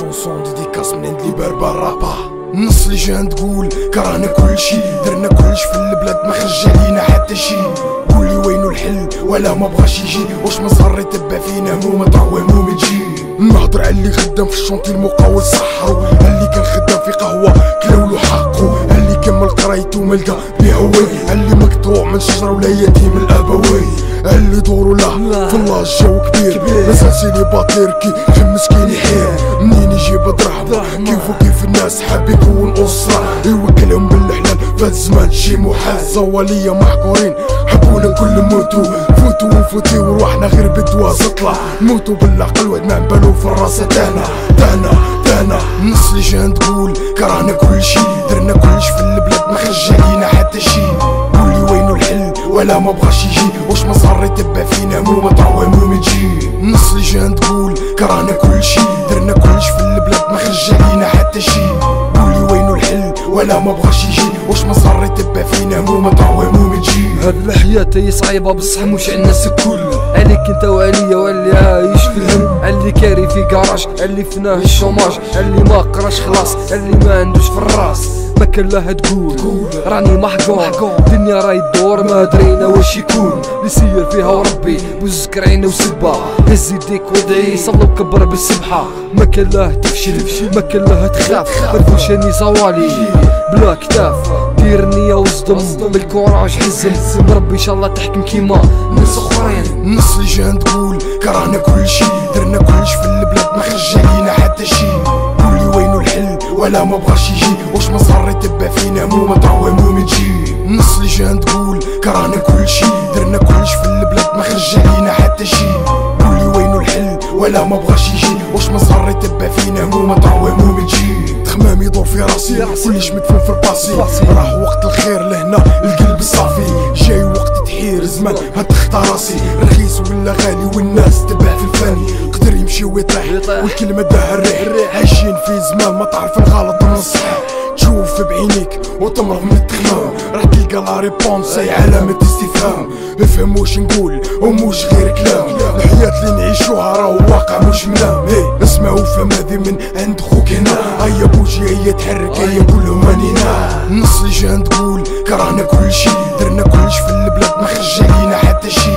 شونسون ديديكاس من عند لي بربر رابا اللي جا تقول كرهنا كل شي درنا كلش في البلاد ما خرج علينا حتى شي قولي وينو الحل ولا ما بغاش يجي واش ما صار يتبع فينا هموم طعو هموم تجي نهضر على اللي خدام في الشونتي المقاول صحرو اللي كان خدام في قهوة كلاولو حقو اللي كمل قرايتو ملقى بيه هوي اللي مقطوع من شجرة ولا يتيم الابوي اللي دورو له في الله الجو كبير مازال سيليباتير كي كان مسكين يحير يجيب دراهم كيف وكيف الناس حاب يكون اسرة يوكلهم بالحلال فهاد الزمان شي محال. زوالية محقورين حبونا كل موتو فوتو ونفوتيو روحنا غير بدوا تطلع موتو بالعقل وعد ما نبانو في الراس تاعنا تاعنا تاعنا النص اللي جا تقول كرهنا كل شي. درنا كلش في البلاد ما خرج علينا حتى شي. قولي وينو الحل؟ ولا ما بغاش يجي. واش صار يتبع فينا؟ مو ما طعوى مو تجي النص اللي جا تقول كرهنا كل شي. درنا كلش ولا ما بغاش يجي. واش ما صار يتبع فينا مو ما طعوى مو تجي هاد الحياة هي صعيبة بصح مش عنا الكل عليك انت وعليا واللي عايش في الهم. اللي كاري في كراج اللي فناه الشوماج اللي ما قراش خلاص اللي ما عندوش في الراس. ما كان لها تقول. راني محقور. الدنيا راهي تدور ما درينا واش يكون. يسير فيها وربي وزكر عينا وسبا هز يديك وادعي صلو وكبر بالسبحة ما كان لها تفشل ما كان لها تخاف. مرفوش أني زوالي بلا كتاف. دير نية وصدم بالكوراج حزم ربي إن شاء الله تحكم كيما. ناس أخرين النص اللي تقول كرهنا كل شي درنا كلش في البلاد ما خرج علينا حتى شي. ولا ما بغاش يجي. واش ما صار يتبع فينا مو ما طعوى مو تجي. النص اللي جا تقول كرهنا كل شي درنا كلش في البلاد ما خرج علينا حتى شي. قولي وينو الحل ولا ما بغاش يجي. واش ما صار يتبع فينا مو ما طعوى مو تجي. تخمام يدور في راسي كلش مدفون في الباسي راه وقت الخير لهنا القلب الصافي جاي وقت تحير زمان هتخطى راسي. رخيص ولا غالي والناس تبع في الفاني قدر يمشي ويطيح والكلمة داها الريح في زمان ما تعرف الغلط من الصح. تشوف بعينيك وتمرض من التخمام. راح تلقى لا ريبونس أي علامة استفهام. افهم واش نقول وموش غير كلام. الحياة اللي نعيشوها راهو واقع مش منام إيه اسمع وفهم هذه من عند خوك هنا. هيا بوجي هيا تحرك هيا كلهم مانينا النص اللي جا تقول كرهنا كل شي درنا كلش في البلاد ما خرج حتى شي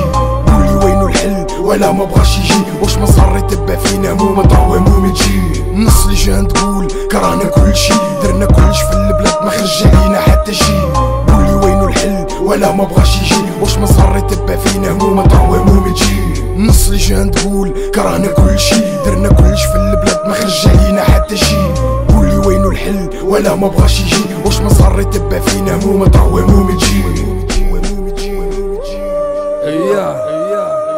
ولا ما بغاش يجي. واش ما صار يتبع فينا مو ما طعوى مو تجي. النص اللي جا تقول كرهنا كل شي. درنا كلش في البلاد ما خرج علينا حتى شي. قولي وينو الحل؟ ولا ما بغاش يجي. واش ما صار يتبع فينا مو ما طعوى مو تجي. النص اللي جا تقول كرهنا كل شي. درنا كلش في البلاد ما خرج علينا حتى شي. قولي وينو الحل؟ ولا ما بغاش يجي. واش ما صار يتبع فينا مو ما طعوى مو تجي. إياه.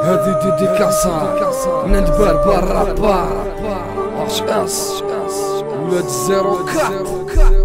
هذه ديديكاسا. من عند بربر رابار واش اس ولاد الزيرو كاب